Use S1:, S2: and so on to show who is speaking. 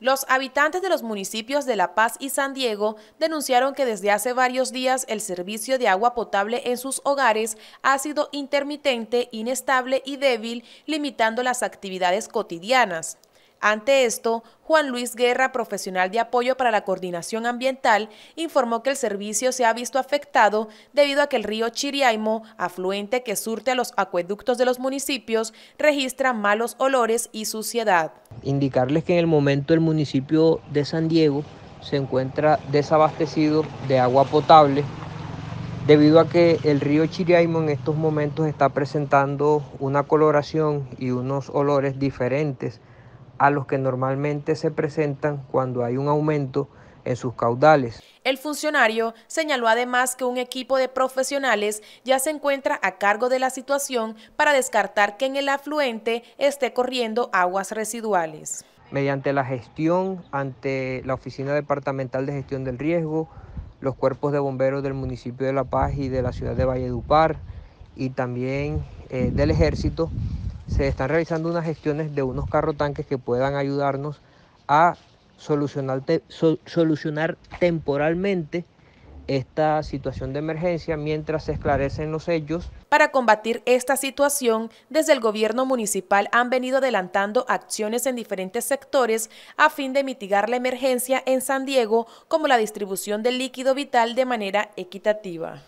S1: Los habitantes de los municipios de La Paz y San Diego denunciaron que desde hace varios días el servicio de agua potable en sus hogares ha sido intermitente, inestable y débil, limitando las actividades cotidianas. Ante esto, Juan Luis Guerra, profesional de apoyo para la coordinación ambiental, informó que el servicio se ha visto afectado debido a que el río Chiriaimo, afluente que surte a los acueductos de los municipios, registra malos olores y suciedad.
S2: Indicarles que en el momento el municipio de San Diego se encuentra desabastecido de agua potable debido a que el río Chiriaimo en estos momentos está presentando una coloración y unos olores diferentes a los que normalmente se presentan cuando hay un aumento en sus caudales.
S1: El funcionario señaló además que un equipo de profesionales ya se encuentra a cargo de la situación para descartar que en el afluente esté corriendo aguas residuales.
S2: Mediante la gestión ante la Oficina Departamental de Gestión del Riesgo, los cuerpos de bomberos del municipio de La Paz y de la ciudad de Valledupar y también eh, del Ejército, se están realizando unas gestiones de unos carro tanques que puedan ayudarnos a solucionar, solucionar temporalmente esta situación de emergencia mientras se esclarecen los hechos.
S1: Para combatir esta situación, desde el gobierno municipal han venido adelantando acciones en diferentes sectores a fin de mitigar la emergencia en San Diego, como la distribución del líquido vital de manera equitativa.